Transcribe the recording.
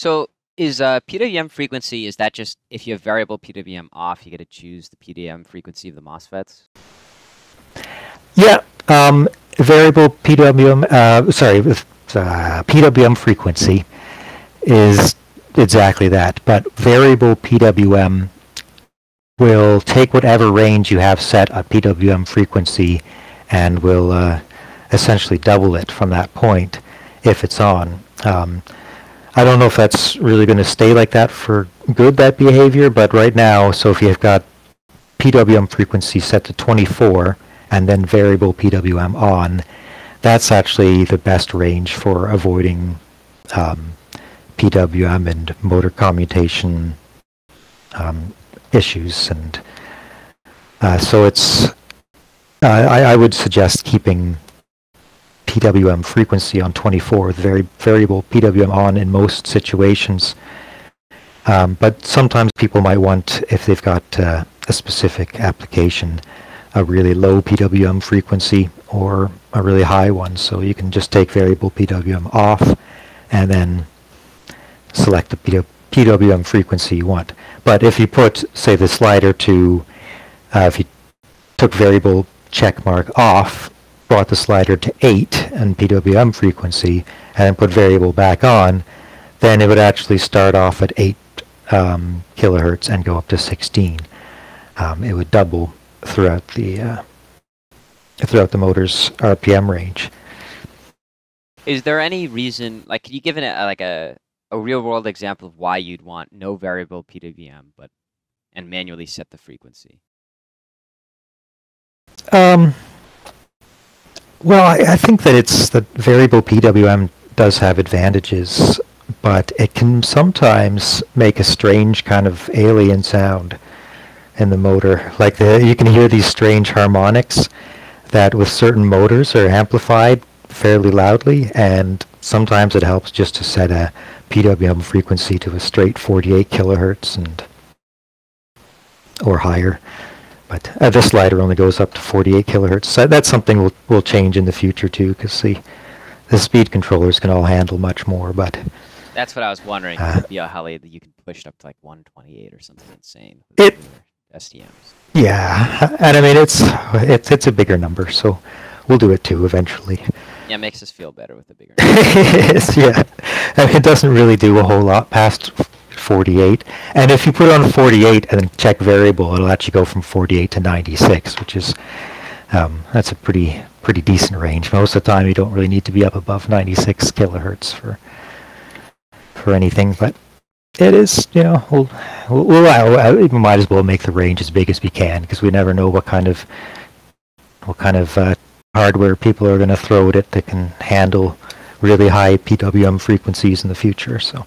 So is uh, PWM frequency, is that just if you have variable PWM off, you get to choose the PWM frequency of the MOSFETs? Yeah, um, variable PWM, uh, sorry, uh, PWM frequency is exactly that, but variable PWM will take whatever range you have set at PWM frequency and will uh, essentially double it from that point if it's on. Um, I don't know if that's really going to stay like that for good, that behavior, but right now, so if you've got PWM frequency set to 24 and then variable PWM on, that's actually the best range for avoiding um, PWM and motor commutation um, issues. And uh, so it's, uh, I, I, would suggest keeping PWM frequency on 24 with very variable PWM on in most situations. Um, but sometimes people might want, if they've got uh, a specific application, a really low PWM frequency or a really high one. So you can just take variable PWM off and then select the PWM frequency you want. But if you put, say, the slider to, uh, if you took variable checkmark off, brought the slider to 8 and PWM frequency, and then put variable back on, then it would actually start off at 8 um, kilohertz and go up to 16. Um, it would double throughout the uh, throughout the motor's RPM range. Is there any reason, like, can you give it a, like a a real world example of why you'd want no variable PWM, but and manually set the frequency? Um, well, I, I think that it's that variable PWM does have advantages, but it can sometimes make a strange kind of alien sound in the motor. Like the, you can hear these strange harmonics that with certain motors are amplified fairly loudly, and sometimes it helps just to set a PWM frequency to a straight 48 kilohertz and or higher. But uh, this slider only goes up to 48 kilohertz. So that's something we'll, we'll change in the future too, because the, the speed controllers can all handle much more. But that's what I was wondering. Uh, yeah, how you can push it up to like 128 or something insane. It STMs. Yeah, and I mean it's it's it's a bigger number, so we'll do it too eventually. Yeah, it makes us feel better with the bigger. yes, yeah. I mean, it doesn't really do a whole lot past 48. And if you put on 48 and check variable, it'll actually go from 48 to 96, which is um, that's a pretty pretty decent range. Most of the time, you don't really need to be up above 96 kilohertz for for anything, but it is, you know, we'll, we'll, we'll, we might as well make the range as big as we can because we never know what kind of what kind of uh, hardware people are going to throw at it that can handle really high PWM frequencies in the future. So.